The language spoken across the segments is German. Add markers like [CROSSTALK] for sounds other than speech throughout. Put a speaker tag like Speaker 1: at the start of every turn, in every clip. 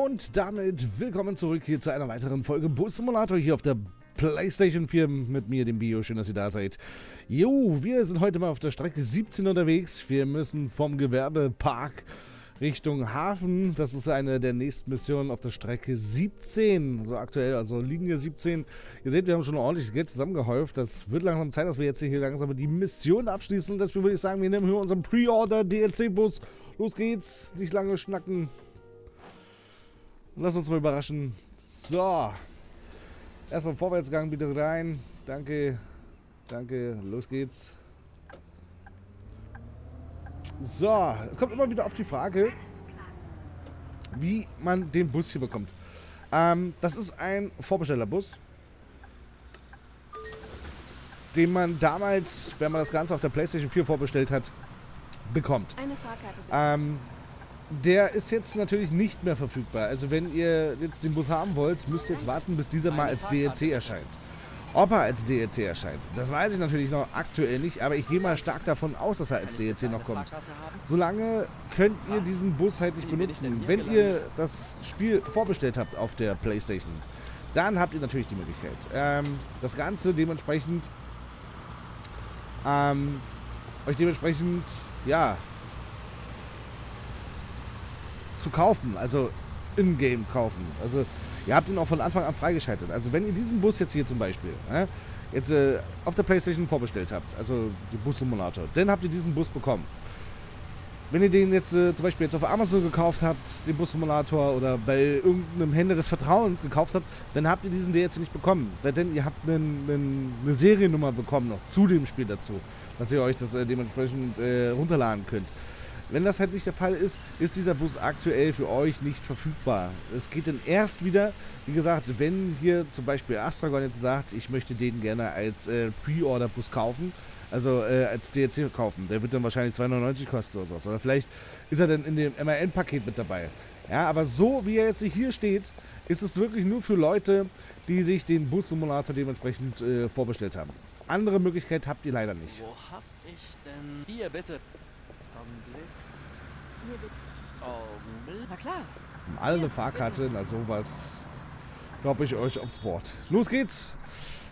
Speaker 1: Und damit willkommen zurück hier zu einer weiteren Folge Bus Simulator hier auf der PlayStation 4 mit mir, dem Bio. Schön, dass ihr da seid. Jo, wir sind heute mal auf der Strecke 17 unterwegs. Wir müssen vom Gewerbepark Richtung Hafen. Das ist eine der nächsten Missionen auf der Strecke 17. So aktuell, also Linie 17. Ihr seht, wir haben schon ordentliches Geld zusammengehäuft. Das wird langsam Zeit, dass wir jetzt hier langsam die Mission abschließen. Deswegen würde ich sagen, wir nehmen hier unseren Pre-Order DLC-Bus. Los geht's. Nicht lange schnacken. Lass uns mal überraschen. So. Erstmal Vorwärtsgang bitte rein. Danke. Danke. Los geht's. So. Es kommt immer wieder auf die Frage, wie man den Bus hier bekommt. Ähm, das ist ein Vorbestellerbus, den man damals, wenn man das Ganze auf der PlayStation 4 vorbestellt hat, bekommt.
Speaker 2: Eine Fahrkarte.
Speaker 1: Ähm, der ist jetzt natürlich nicht mehr verfügbar. Also wenn ihr jetzt den Bus haben wollt, müsst ihr jetzt warten, bis dieser mal als DLC erscheint. Ob er als DLC erscheint, das weiß ich natürlich noch aktuell nicht, aber ich gehe mal stark davon aus, dass er als DLC noch kommt. Solange könnt ihr diesen Bus halt nicht benutzen. Wenn ihr das Spiel vorbestellt habt auf der Playstation, dann habt ihr natürlich die Möglichkeit. Ähm, das Ganze dementsprechend ähm, euch dementsprechend, ja, zu kaufen, also in-game kaufen. Also ihr habt ihn auch von Anfang an freigeschaltet. Also wenn ihr diesen Bus jetzt hier zum Beispiel äh, jetzt äh, auf der Playstation vorbestellt habt, also den Bus-Simulator, dann habt ihr diesen Bus bekommen. Wenn ihr den jetzt äh, zum Beispiel jetzt auf Amazon gekauft habt, den Bus-Simulator oder bei irgendeinem Händler des Vertrauens gekauft habt, dann habt ihr diesen DLC nicht bekommen. Seitdem ihr habt einen, einen, eine Seriennummer bekommen noch zu dem Spiel dazu, dass ihr euch das äh, dementsprechend äh, runterladen könnt. Wenn das halt nicht der Fall ist, ist dieser Bus aktuell für euch nicht verfügbar. Es geht dann erst wieder, wie gesagt, wenn hier zum Beispiel Astragon jetzt sagt, ich möchte den gerne als äh, Pre-Order-Bus kaufen, also äh, als DLC kaufen. Der wird dann wahrscheinlich 2,99 kosten oder sowas. Oder vielleicht ist er dann in dem MAN-Paket mit dabei. Ja, aber so wie er jetzt hier steht, ist es wirklich nur für Leute, die sich den Bus-Simulator dementsprechend äh, vorbestellt haben. Andere Möglichkeit habt ihr leider nicht.
Speaker 3: Wo hab ich denn... Hier, bitte. Augenblick.
Speaker 2: Hier bitte.
Speaker 3: Augenblick.
Speaker 2: Na klar.
Speaker 1: Alle eine Fahrkarte, na sowas. Glaube ich euch aufs Wort. Los geht's!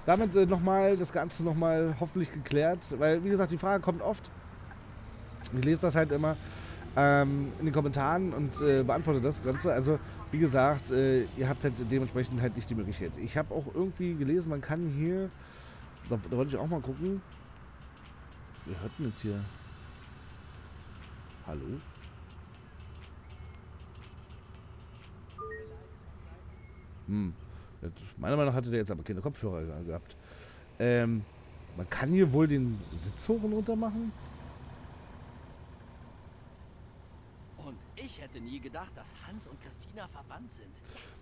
Speaker 1: Damit äh, nochmal das Ganze nochmal hoffentlich geklärt, weil wie gesagt, die Frage kommt oft. Ich lese das halt immer ähm, in den Kommentaren und äh, beantworte das Ganze. Also, wie gesagt, äh, ihr habt halt dementsprechend halt nicht die Möglichkeit. Ich habe auch irgendwie gelesen, man kann hier, da, da wollte ich auch mal gucken. Wer hört denn jetzt hier? Hallo? Hm. Meiner Meinung nach hatte der jetzt aber keine Kopfhörer ge- gehabt. Ähm, man kann hier wohl den Sitz hoch und runter machen?
Speaker 3: Und ich hätte nie gedacht, dass Hans und Christina verwandt sind.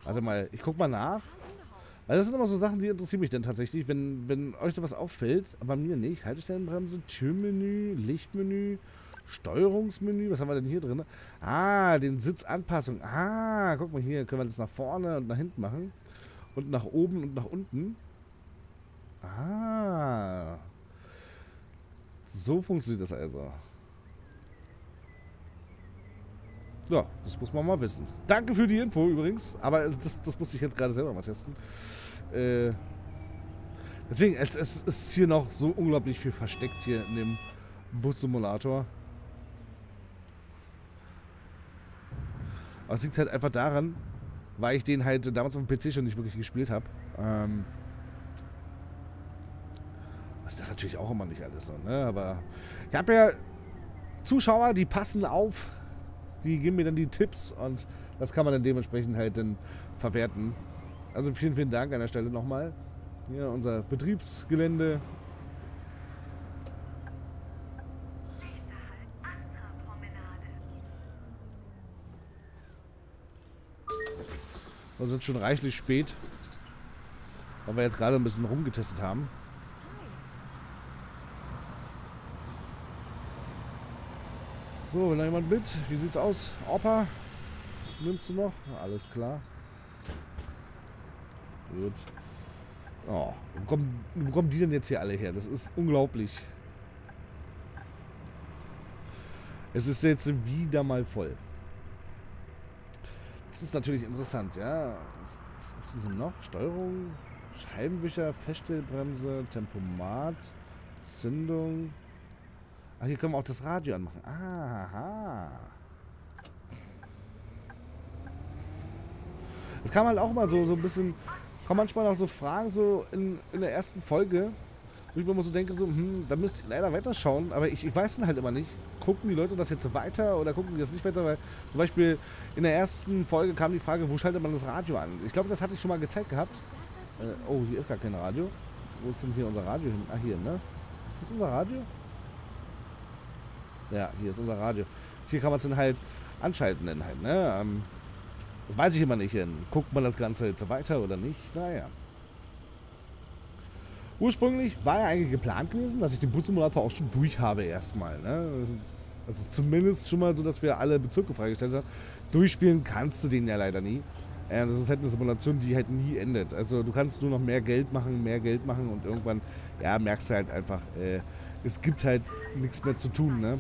Speaker 1: Warte mal, ich guck mal nach. Weil das sind immer so Sachen, die interessieren mich dann tatsächlich, wenn, wenn euch sowas auffällt, aber mir nicht. Haltestellenbremse, Türmenü, Lichtmenü, Steuerungsmenü, was haben wir denn hier drin? Ah, den Sitzanpassung. Ah, guck mal hier, können wir das nach vorne und nach hinten machen. Und nach oben und nach unten. Ah. So funktioniert das also. Ja, das muss man mal wissen. Danke für die Info übrigens, aber das, das musste ich jetzt gerade selber mal testen. Äh, deswegen, es, es ist hier noch so unglaublich viel versteckt hier in dem Bus-Simulator. Aber es liegt halt einfach daran, weil ich den halt damals auf dem PC schon nicht wirklich gespielt habe. Ähm, das ist natürlich auch immer nicht alles so, ne? Aber ich habe ja Zuschauer, die passen auf die geben mir dann die Tipps und das kann man dann dementsprechend halt dann verwerten. Also vielen, vielen Dank an der Stelle nochmal. Hier unser Betriebsgelände. Wir sind schon reichlich spät, weil wir jetzt gerade ein bisschen rumgetestet haben. So, will noch jemand mit? Wie sieht's aus? Opa? Nimmst du noch? Alles klar. Gut. Oh, wo kommen, wo kommen die denn jetzt hier alle her? Das ist unglaublich. Es ist jetzt wieder mal voll. Das ist natürlich interessant, ja. Was, was gibt es denn hier noch? Steuerung, Scheibenwischer, Feststellbremse, Tempomat, Zündung. Ah, hier können wir auch das Radio anmachen. Aha. Das kam halt auch mal so, so ein bisschen, kann manchmal auch so Fragen so in, in der ersten Folge, wo ich mir immer so denke, so, hm, da müsst ihr leider weiterschauen, aber ich, ich weiß dann halt immer nicht, gucken die Leute das jetzt weiter oder gucken die das nicht weiter, weil zum Beispiel in der ersten Folge kam die Frage, wo schaltet man das Radio an? Ich glaube, das hatte ich schon mal gezeigt gehabt. Äh, oh, hier ist gar kein Radio. Wo ist denn hier unser Radio hin? Ah, hier, ne? Ist das unser Radio? Ja, hier ist unser Radio. Hier kann man es dann halt anschalten dann halt, ne? Ähm, das weiß ich immer nicht. Guckt man das Ganze jetzt weiter oder nicht? Naja. Ursprünglich war ja eigentlich geplant gewesen, dass ich den Bussimulator auch schon durch habe erstmal. Ne? Also zumindest schon mal so, dass wir alle Bezirke freigestellt haben. Durchspielen kannst du den ja leider nie. Äh, das ist halt eine Simulation, die halt nie endet. Also du kannst nur noch mehr Geld machen, mehr Geld machen und irgendwann ja, merkst du halt einfach, äh, es gibt halt nichts mehr zu tun. Ne?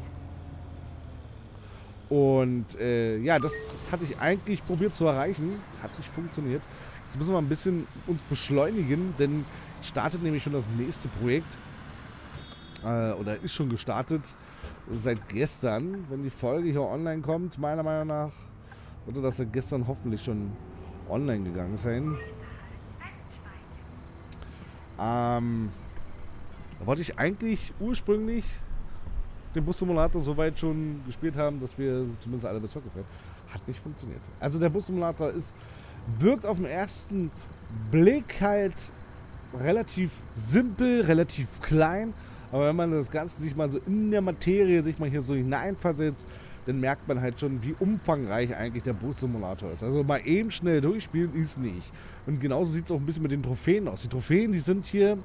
Speaker 1: Und äh, ja, das hatte ich eigentlich probiert zu erreichen. Hat nicht funktioniert. Jetzt müssen wir ein bisschen uns beschleunigen, denn startet nämlich schon das nächste Projekt. Äh, oder ist schon gestartet. Seit gestern, wenn die Folge hier online kommt, meiner Meinung nach, sollte das ja gestern hoffentlich schon online gegangen sein. Ähm, da wollte ich eigentlich ursprünglich den Bus-Simulator so weit schon gespielt haben, dass wir zumindest alle Bezirke fährt. Hat nicht funktioniert. Also der Bus-Simulator ist, wirkt auf den ersten Blick halt relativ simpel, relativ klein. Aber wenn man das Ganze sich mal so in der Materie sich mal hier so hineinversetzt, dann merkt man halt schon, wie umfangreich eigentlich der Bootsimulator ist. Also mal eben schnell durchspielen ist nicht. Und genauso sieht es auch ein bisschen mit den Trophäen aus. Die Trophäen, die sind hier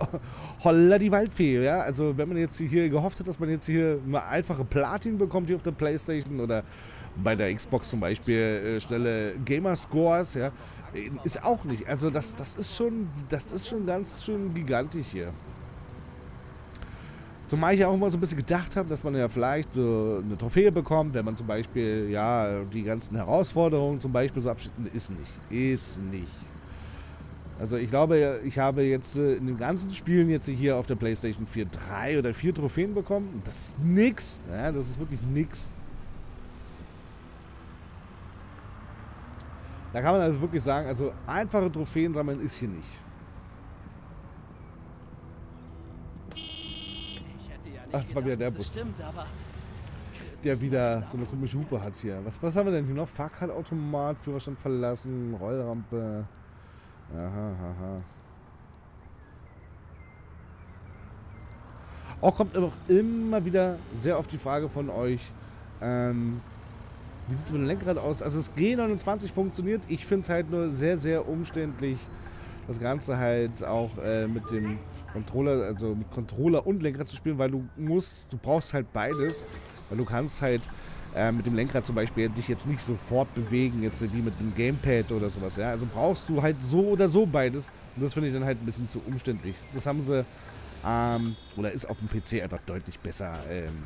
Speaker 1: [LAUGHS] holla die Waldfee. Ja? Also wenn man jetzt hier gehofft hat, dass man jetzt hier eine einfache Platin bekommt hier auf der Playstation oder bei der Xbox zum Beispiel äh, schnelle Gamerscores, ja, ist auch nicht. Also das, das ist schon, das ist schon ganz schön gigantisch hier. Zumal ich ja auch immer so ein bisschen gedacht habe, dass man ja vielleicht so eine Trophäe bekommt, wenn man zum Beispiel, ja, die ganzen Herausforderungen zum Beispiel so abschließt. Ist nicht. Ist nicht. Also ich glaube, ich habe jetzt äh, in den ganzen Spielen jetzt hier auf der Playstation 4 drei oder vier Trophäen bekommen. Das ist nix. Ja, das ist wirklich nix. Da kann man also wirklich sagen, also einfache Trophäen sammeln ist hier nicht. Ach, das war wieder der Bus.
Speaker 3: Stimmt, aber
Speaker 1: Der wieder so eine komische Hupe hat hier. Was, was haben wir denn hier noch? Fahrkartautomat, Führerstand verlassen, Rollrampe. Aha, aha. Auch kommt auch immer wieder sehr oft die Frage von euch, ähm, wie sieht es mit dem Lenkrad aus? Also das G29 funktioniert. Ich finde es halt nur sehr, sehr umständlich, das Ganze halt auch äh, mit dem Controller, also mit Controller und Lenkrad zu spielen, weil du musst, du brauchst halt beides, weil du kannst halt äh, mit dem Lenkrad zum Beispiel dich jetzt nicht sofort bewegen, jetzt wie mit einem Gamepad oder sowas, ja. Also brauchst du halt so oder so beides. Und das finde ich dann halt ein bisschen zu umständlich. Das haben sie, ähm, oder ist auf dem PC einfach deutlich besser ähm,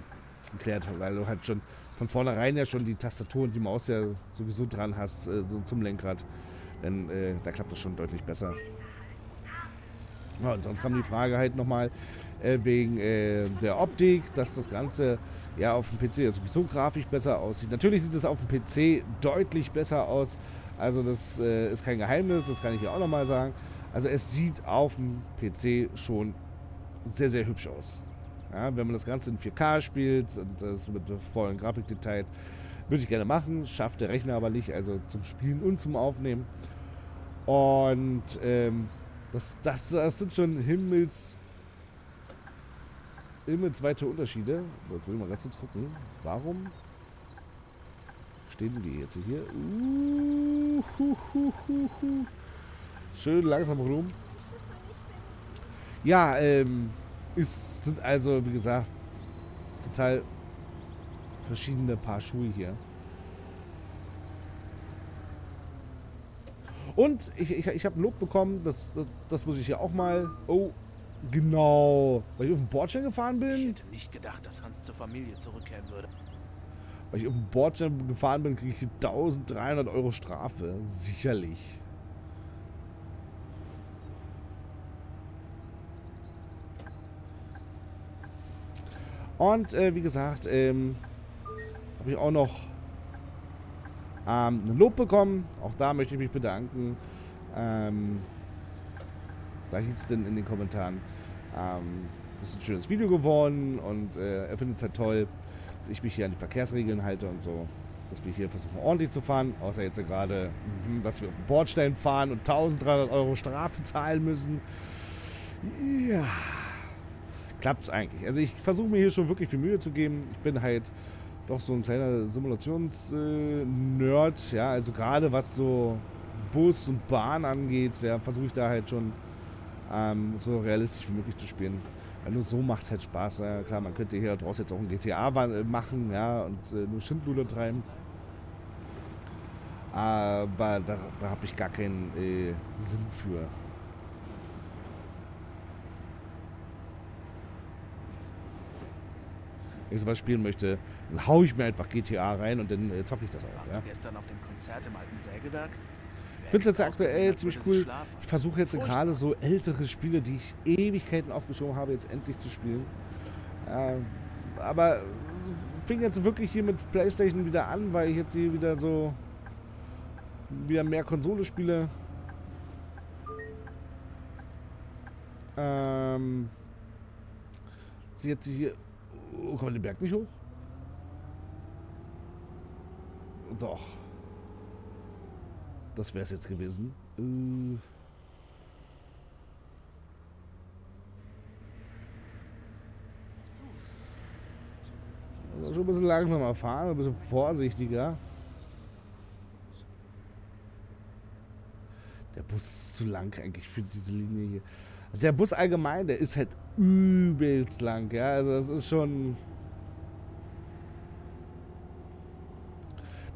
Speaker 1: erklärt, weil du halt schon von vornherein ja schon die Tastatur und die Maus ja sowieso dran hast, äh, so zum Lenkrad. Denn äh, da klappt das schon deutlich besser. Ja, und sonst kam die Frage halt nochmal äh, wegen äh, der Optik, dass das Ganze ja auf dem PC sowieso grafisch besser aussieht. Natürlich sieht es auf dem PC deutlich besser aus. Also das äh, ist kein Geheimnis, das kann ich ja auch nochmal sagen. Also es sieht auf dem PC schon sehr, sehr hübsch aus. Ja, wenn man das Ganze in 4K spielt und das mit vollen Grafikdetails, würde ich gerne machen. Schafft der Rechner aber nicht, also zum Spielen und zum Aufnehmen. Und ähm, das, das, das sind schon Himmels, himmelsweite Unterschiede. So, jetzt will ich mal ganz kurz gucken. Warum stehen wir jetzt hier? Uh, hu, hu, hu. Schön langsam rum. Ja, ähm, es sind also, wie gesagt, total verschiedene Paar Schuhe hier. Und ich, ich, ich habe Lob bekommen, das, das, das muss ich ja auch mal. Oh, genau. Weil ich auf dem Bordstein gefahren
Speaker 4: Ich
Speaker 1: bin.
Speaker 4: hätte nicht gedacht, dass Hans zur Familie zurückkehren würde.
Speaker 1: weil ich auf dem Bordstein gefahren bin, kriege ich 1300 Euro Strafe. Sicherlich. Und äh, wie gesagt, ähm, habe ich auch noch ähm, ein Lob bekommen. Auch da möchte ich mich bedanken. Ähm, da hieß es denn in den Kommentaren, ähm, das ist ein schönes Video geworden und äh, er findet es halt toll, dass ich mich hier an die Verkehrsregeln halte und so. Dass wir hier versuchen ordentlich zu fahren, außer jetzt gerade, mhm, dass wir auf den Bordstein fahren und 1300 Euro Strafe zahlen müssen. Ja, klappt es eigentlich. Also ich versuche mir hier schon wirklich viel Mühe zu geben. Ich bin halt doch so ein kleiner Simulations-Nerd, ja, also gerade was so Bus und Bahn angeht, ja, versuche ich da halt schon ähm, so realistisch wie möglich zu spielen. Weil nur so macht es halt Spaß. Ja, klar, man könnte hier draus jetzt auch ein GTA machen, ja, und äh, nur Schindluder treiben. Aber da, da habe ich gar keinen äh, Sinn für. Wenn ich sowas spielen möchte, dann haue ich mir einfach GTA rein und dann äh, zocke ich das auch.
Speaker 3: Warst
Speaker 1: Ja.
Speaker 3: du gestern auf dem Konzert im alten Sägewerk?
Speaker 1: Ich finde es jetzt aktuell ziemlich cool. Ich versuche jetzt gerade so ältere Spiele, die ich Ewigkeiten aufgeschoben habe, jetzt endlich zu spielen. Ähm, aber fing jetzt wirklich hier mit Playstation wieder an, weil ich jetzt hier wieder so wieder mehr Konsole spiele. Ähm, sie jetzt hier. Oh, kommt den Berg nicht hoch? Doch. Das wäre es jetzt gewesen. Äh. Also schon ein bisschen langsamer fahren, ein bisschen vorsichtiger. Der Bus ist zu lang eigentlich für diese Linie hier. Der Bus allgemein, der ist halt übelst lang, ja. Also das ist schon.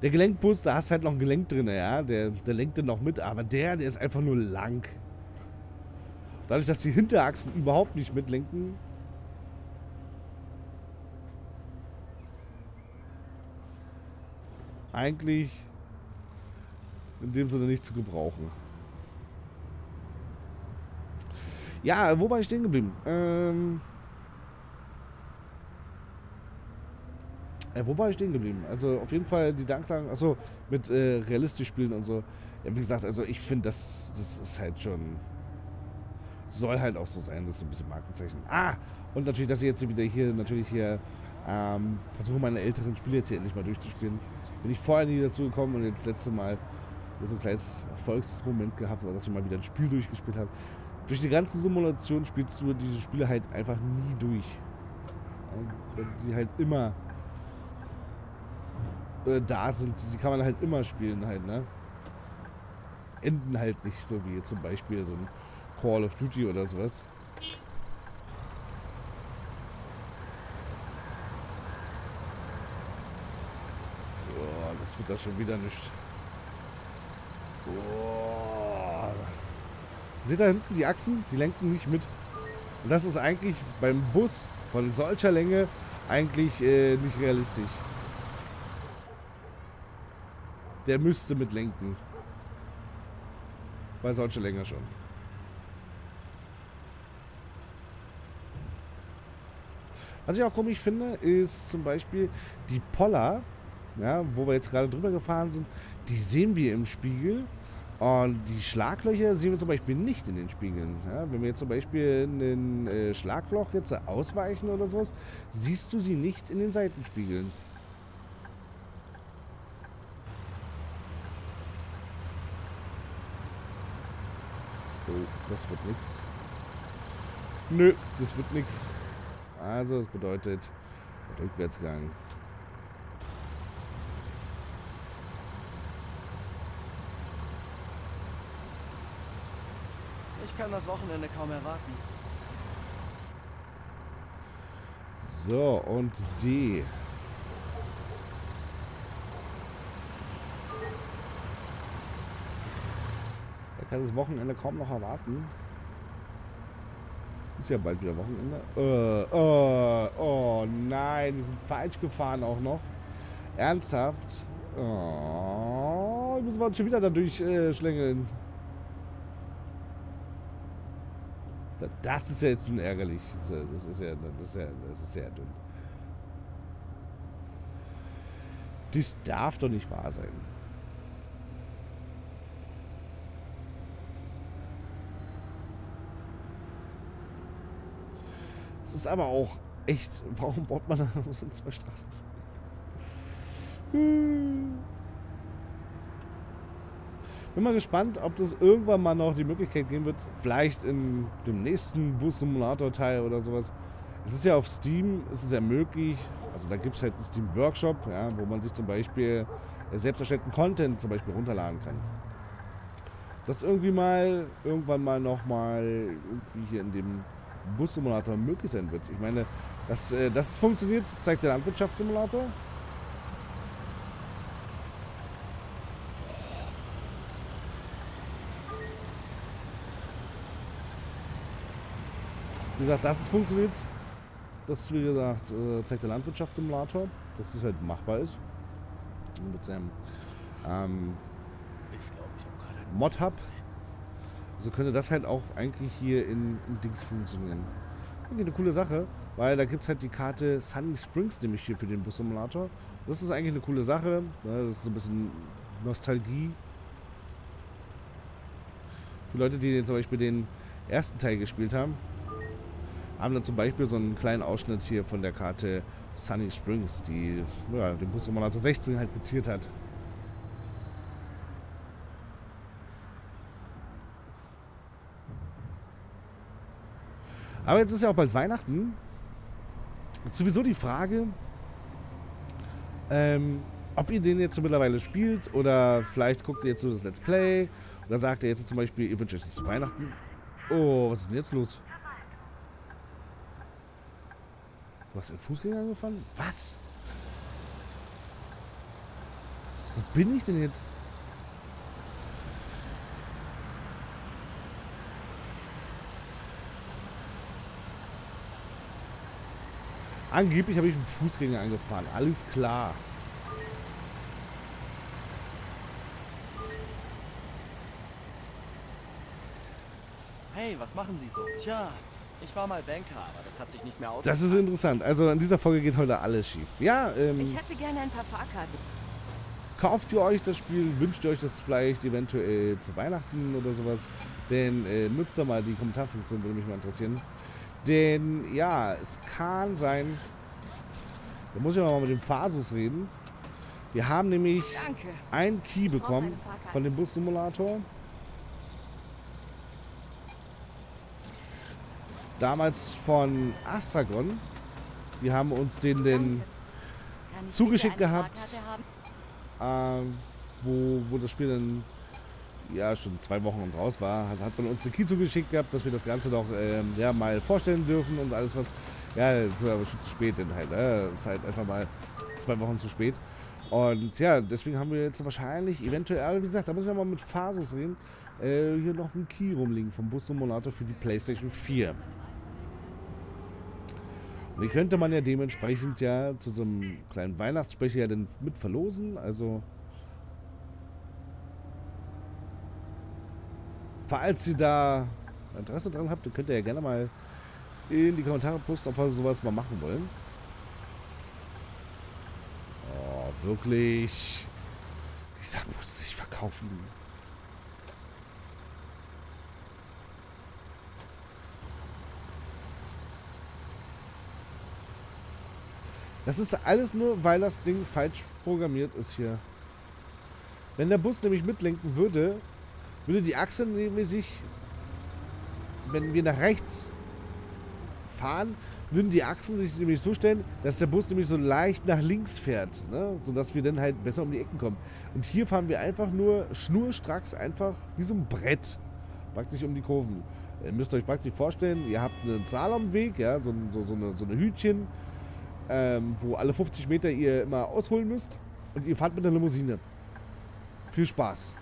Speaker 1: Der Gelenkbus, da hast du halt noch ein Gelenk drin, ja. Der, der lenkt dann noch mit, aber der, der ist einfach nur lang. Dadurch, dass die Hinterachsen überhaupt nicht mitlenken. Eigentlich in dem Sinne nicht zu gebrauchen. Ja, wo war ich stehen geblieben? Ähm. Äh, wo war ich stehen geblieben? Also auf jeden Fall die Danksagung, achso, mit äh, realistisch spielen und so. Ja, wie gesagt, also ich finde, das, das ist halt schon. Soll halt auch so sein, das ist so ein bisschen Markenzeichen. Ah! Und natürlich, dass ich jetzt wieder hier natürlich hier ähm, versuche, meine älteren Spiele jetzt hier endlich mal durchzuspielen. Bin ich vorher nie dazu gekommen und jetzt das letzte Mal so ein kleines Erfolgsmoment gehabt, dass ich mal wieder ein Spiel durchgespielt habe. Durch die ganze Simulation spielst du diese Spiele halt einfach nie durch. Ja, Die halt immer äh, da sind, die kann man halt immer spielen halt, ne? Enden halt nicht so wie zum Beispiel so ein Call of Duty oder sowas. Boah, das wird da schon wieder nicht. Boah. Seht da hinten die Achsen? Die lenken nicht mit. Und das ist eigentlich beim Bus von solcher Länge eigentlich äh, nicht realistisch. Der müsste mitlenken. Bei solcher Länge schon. Was ich auch komisch finde, ist zum Beispiel die Poller, ja, wo wir jetzt gerade drüber gefahren sind, die sehen wir im Spiegel. Und die Schlaglöcher sehen wir zum Beispiel nicht in den Spiegeln. Ja, wenn wir jetzt zum Beispiel in den äh, Schlagloch jetzt ausweichen oder sowas, siehst du sie nicht in den Seitenspiegeln. Oh, das wird nix. Nö, das wird nix. Also, das bedeutet Rückwärtsgang.
Speaker 3: Kann das Wochenende kaum erwarten.
Speaker 1: So, und D. Er kann das Wochenende kaum noch erwarten. Ist ja bald wieder Wochenende. Äh, äh, oh nein, die sind falsch gefahren auch noch. Ernsthaft? Oh, müssen wir uns schon wieder da durchschlängeln. Da- Das ist ja jetzt nun ärgerlich. Das ist ja, das ist ja, das ist ja dünn. Das darf doch nicht wahr sein. Es ist aber auch echt, warum baut man da so zwei Straßen? Hm. Bin mal gespannt, ob das irgendwann mal noch die Möglichkeit geben wird, vielleicht in dem nächsten Bus-Simulator-Teil oder sowas. Es ist ja auf Steam, es ist ja möglich, also da gibt es halt einen Steam Workshop, ja, wo man sich zum Beispiel selbst erstellten Content zum Beispiel runterladen kann. Das irgendwie mal, irgendwann mal nochmal irgendwie hier in dem Bus-Simulator möglich sein wird. Ich meine, dass äh, das funktioniert, zeigt der Landwirtschaftssimulator. Gesagt, dass es funktioniert, das wie gesagt äh, zeigt der Landwirtschaftssimulator, dass es halt machbar ist. Und mit seinem ähm, Mod-Hub. So könnte das halt auch eigentlich hier in, in Dings funktionieren. Irgendwie eine coole Sache, weil da gibt es halt die Karte Sunny Springs nämlich hier für den Bus-Simulator. Das ist eigentlich eine coole Sache. ne, Das ist so ein bisschen Nostalgie. Für Leute, die zum Beispiel den ersten Teil gespielt haben, haben dann zum Beispiel so einen kleinen Ausschnitt hier von der Karte Sunny Springs, die ja, den Bus-Simulator 16 halt geziert hat. Aber jetzt ist ja auch bald Weihnachten. Sowieso die Frage, ähm, ob ihr den jetzt schon mittlerweile spielt oder vielleicht guckt ihr jetzt so das Let's Play oder sagt ihr jetzt zum Beispiel, ihr wünscht euch das Weihnachten. Oh, was ist denn jetzt los? Du hast den Fußgänger angefangen? Was? Wo bin ich denn jetzt? Angeblich habe ich einen Fußgänger angefahren. Alles klar.
Speaker 3: Hey, was machen Sie so? Tja, ich war mal Banker, aber das hat sich nicht mehr aus.
Speaker 1: Das ist interessant. Also in dieser Folge geht heute alles schief. Ja, ähm,
Speaker 2: Ich hätte gerne ein paar Fahrkarten.
Speaker 1: kauft ihr euch das Spiel, wünscht ihr euch das vielleicht eventuell zu Weihnachten oder sowas, denn äh, nutzt da mal die Kommentarfunktion, würde mich mal interessieren. Denn ja, es kann sein, da muss ich mal mit dem Fasus reden. Wir haben nämlich
Speaker 2: Danke.
Speaker 1: einen Key bekommen von dem Bus-Simulator. Damals von Astragon. Die haben uns den, den zugeschickt gehabt. Ähm, wo, wo das Spiel dann ja schon zwei Wochen raus war, hat, hat man uns eine Key zugeschickt gehabt, dass wir das Ganze doch ähm, ja, mal vorstellen dürfen und alles was. Ja, es ist aber schon zu spät denn halt. Es ist halt einfach mal zwei Wochen zu spät. Und ja, deswegen haben wir jetzt wahrscheinlich eventuell, aber wie gesagt, da muss ich mal mit Phasus reden, äh, hier noch einen Key rumliegen vom Bus-Simulator für die PlayStation 4. Und die könnte man ja dementsprechend ja zu so einem kleinen Weihnachtsspecial ja dann mit verlosen. Also, falls ihr da Interesse dran habt, dann könnt ihr ja gerne mal in die Kommentare posten, ob wir sowas mal machen wollen. Oh, wirklich. Dieser muss sich verkaufen. Das ist alles nur, weil das Ding falsch programmiert ist hier. Wenn der Bus nämlich mitlenken würde, würde die Achse nämlich sich, wenn wir nach rechts fahren, würden die Achsen sich nämlich so stellen, dass der Bus nämlich so leicht nach links fährt, ne? sodass wir dann halt besser um die Ecken kommen. Und hier fahren wir einfach nur schnurstracks einfach wie so ein Brett praktisch um die Kurven. Ihr müsst euch praktisch vorstellen, ihr habt einen Slalomweg, ja, so, so, so, eine, so eine Hütchen, ähm, wo alle 50 Meter ihr immer ausholen müsst und ihr fahrt mit einer Limousine. Viel Spaß.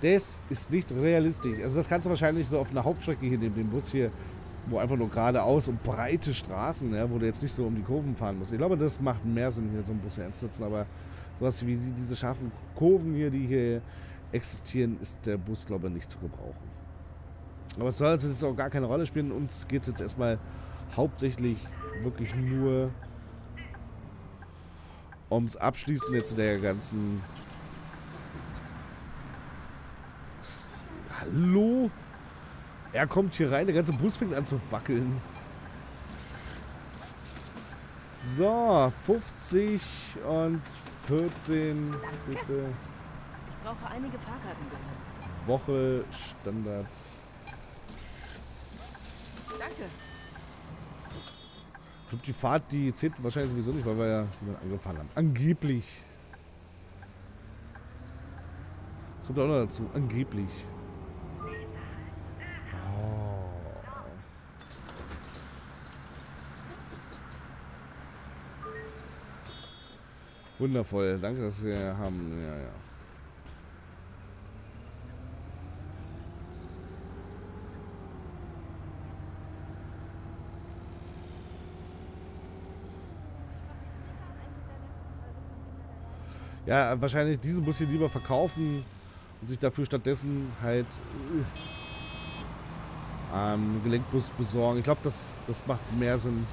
Speaker 1: Das ist nicht realistisch. Also das kannst du wahrscheinlich so auf einer Hauptstrecke hier neben dem Bus hier wo einfach nur geradeaus und breite Straßen, ja, wo du jetzt nicht so um die Kurven fahren musst. Ich glaube, das macht mehr Sinn, hier so einen Bus hier einzusetzen, aber sowas wie diese scharfen Kurven hier, die hier existieren, ist der Bus, glaube ich, nicht zu gebrauchen. Aber es soll also jetzt auch gar keine Rolle spielen. Uns geht es jetzt erstmal hauptsächlich wirklich nur ums Abschließen jetzt der ganzen... Hallo? Er kommt hier rein, der ganze Bus fängt an zu wackeln. So, 50 und 14, bitte.
Speaker 2: Ich brauche einige Fahrkarten, bitte.
Speaker 1: Woche, Standard. Ich glaube, die Fahrt, die zählt wahrscheinlich sowieso nicht, weil wir ja jemanden angefahren haben. Angeblich. Das kommt auch noch dazu. Angeblich. Oh. Wundervoll. Danke, dass wir haben. Ja, ja. Ja, wahrscheinlich diesen Bus hier lieber verkaufen und sich dafür stattdessen halt äh, einen Gelenkbus besorgen. Ich glaube, das, das macht mehr Sinn.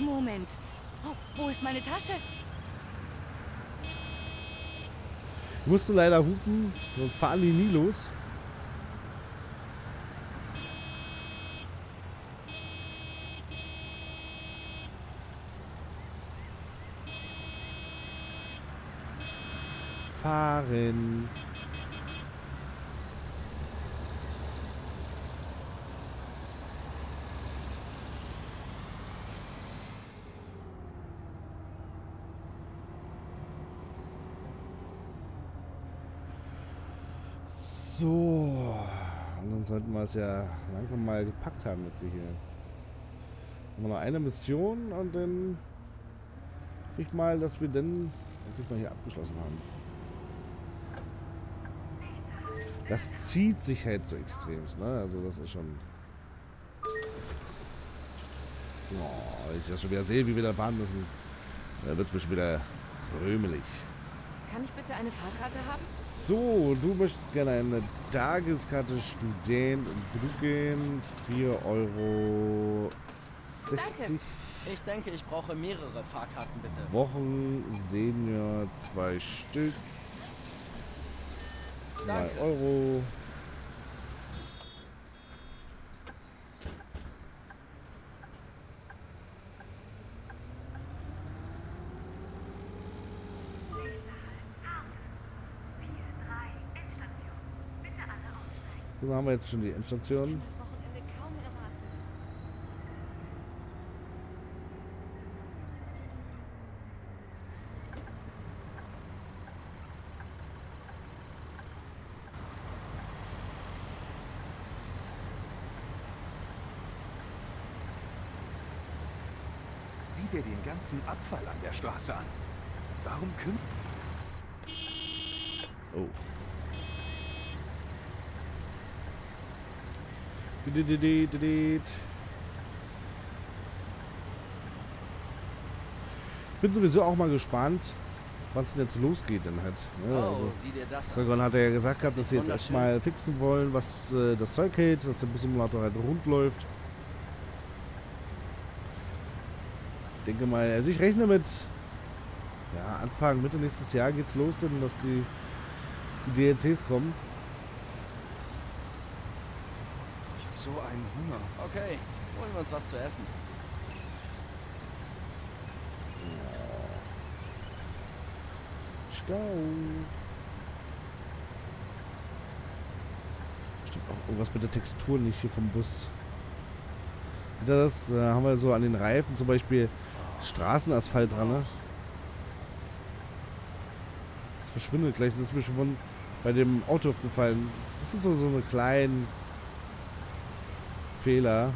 Speaker 2: Moment. Oh, wo ist meine Tasche?
Speaker 1: Ich musste leider hupen, sonst fahren die nie los. Fahren. So. Und dann sollten wir es ja langsam mal gepackt haben jetzt hier. Haben wir noch eine Mission und dann hoffe ich mal, dass wir dann endlich mal hier abgeschlossen haben. Das zieht sich halt so extremst, ne? Also das ist schon... Oh, ich das schon wieder sehe, wie wir da fahren müssen, da wird es mir schon wieder römelig.
Speaker 2: Kann ich bitte eine Fahrkarte haben?
Speaker 1: So, du möchtest gerne eine Tageskarte Student Brücken, 4,60 Euro.
Speaker 2: Danke.
Speaker 3: Ich denke, ich brauche mehrere Fahrkarten, bitte.
Speaker 1: Wochen Senior, zwei Stück. 2
Speaker 3: Danke.
Speaker 1: Euro. So, haben wir jetzt schon die Endstation.
Speaker 2: Das Wochenende kaum erwarten.
Speaker 4: Sieh dir den ganzen Abfall an der Straße an. Warum kümmert...
Speaker 1: Oh. Bin sowieso auch mal gespannt, wann es denn jetzt losgeht dann halt.
Speaker 3: Oh,
Speaker 1: also,
Speaker 3: an.
Speaker 1: Sagan hat ja gesagt gehabt, dass sie jetzt erstmal fixen wollen, was äh, das Zeug hält, dass der Bussimulator halt rund läuft. Denke mal, also ich rechne mit ja, Anfang, Mitte nächstes Jahr geht's los, denn dass die, die DLCs kommen.
Speaker 4: Ich habe so einen Hunger.
Speaker 3: Okay, holen wir uns was zu essen.
Speaker 1: Stau. Stimmt auch irgendwas mit der Textur nicht hier vom Bus. Das? Da haben wir so an den Reifen zum Beispiel Straßenasphalt dran. Ne? Das verschwindet gleich. Das ist mir schon bei dem Auto aufgefallen. Das sind so, so eine kleinen Fehler.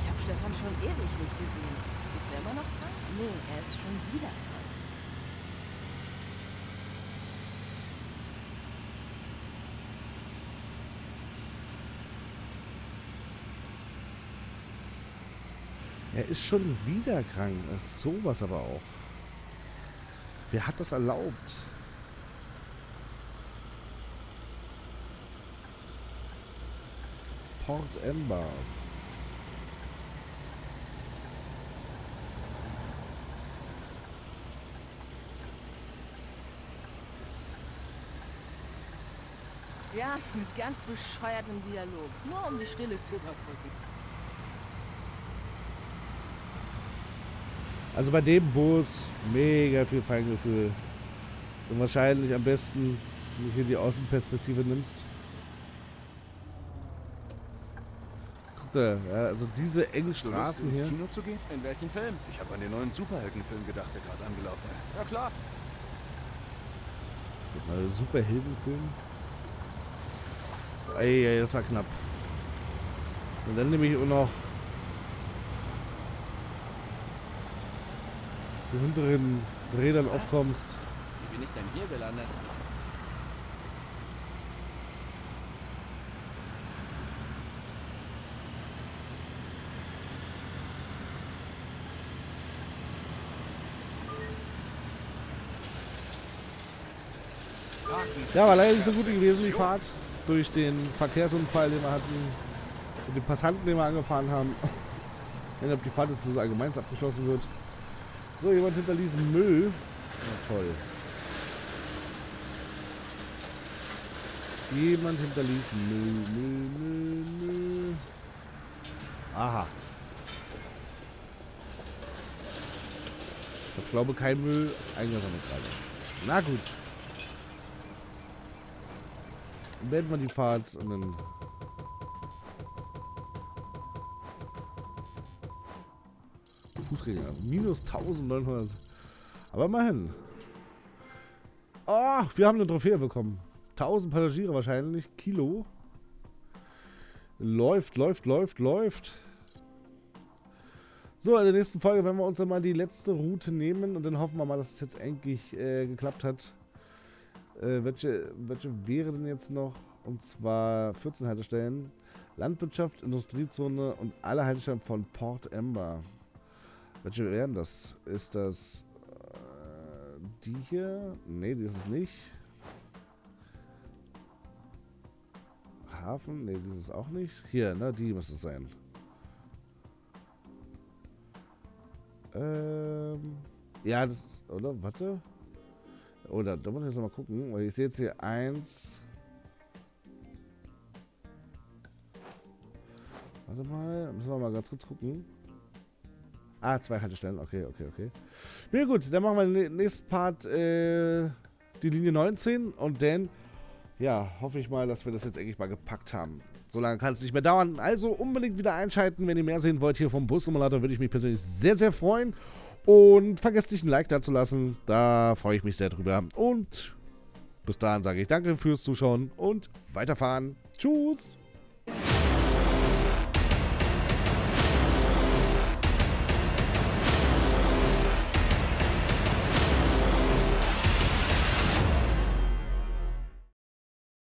Speaker 2: Ich habe Stefan schon
Speaker 5: ewig nicht gesehen. Ist er immer noch krank? Nee, er ist schon wieder krank.
Speaker 1: Ist schon wieder krank. Sowas aber auch. Wer hat das erlaubt? Port Ember.
Speaker 5: Ja, mit ganz bescheuertem Dialog. Nur um die Stille zu überbrücken.
Speaker 1: Also bei dem Bus mega viel Feingefühl. Und wahrscheinlich am besten, wenn du hier die Außenperspektive nimmst. Guck da, ja, also diese engen Straßen
Speaker 4: ins
Speaker 1: hier.
Speaker 4: Kino zu gehen?
Speaker 3: In welchen Film?
Speaker 4: Ich habe an den neuen Superheldenfilm gedacht, der gerade angelaufen ist.
Speaker 3: Ja klar.
Speaker 1: Mal, Superheldenfilm. Ey, ey, das war knapp. Und dann nehme ich auch noch die hinteren Rädern
Speaker 3: Was?
Speaker 1: aufkommst.
Speaker 3: Wie bin ich denn hier gelandet?
Speaker 1: Ja, war leider nicht so gut gewesen, die Fahrt. Durch den Verkehrsunfall, den wir hatten. Und den Passanten, den wir angefahren haben. [LAUGHS] Ich weiß nicht, ob die Fahrt jetzt so allgemein abgeschlossen wird. So, jemand hinterließ Müll. Na toll. Jemand hinterließ Müll, Müll, Müll, Müll. Aha. Ich glaube kein Müll eingesammelt gerade. Na gut. Beenden wir die Fahrt und dann. Fußgänger. Minus 1900. Aber immerhin. Oh, wir haben eine Trophäe bekommen. 1000 Passagiere wahrscheinlich. Kilo. Läuft, läuft, läuft, läuft. So, in der nächsten Folge werden wir uns dann mal die letzte Route nehmen und dann hoffen wir mal, dass es jetzt endlich äh, geklappt hat. Äh, welche, welche wäre denn jetzt noch? Und zwar 14 Haltestellen. Landwirtschaft, Industriezone und alle Haltestellen von Port Ember. Welche wären das? Ist das äh, die hier? Ne, die ist es nicht. Hafen? Ne, die ist es auch nicht. Hier, ne, die muss es sein. Ähm, ja, das ist, oder? Warte. Oder, da muss ich jetzt mal gucken, weil ich sehe jetzt hier eins. Warte mal, müssen wir mal ganz kurz gucken. Ah, zwei Haltestellen, okay, okay, okay. Ja gut, dann machen wir im nächsten Part äh, die Linie 19 und dann, ja, hoffe ich mal, dass wir das jetzt endlich mal gepackt haben. So lange kann es nicht mehr dauern. Also unbedingt wieder einschalten, wenn ihr mehr sehen wollt hier vom Bus-Simulator, würde ich mich persönlich sehr, sehr freuen. Und vergesst nicht ein Like da zu lassen, da freue ich mich sehr drüber. Und bis dahin sage ich danke fürs Zuschauen und weiterfahren. Tschüss!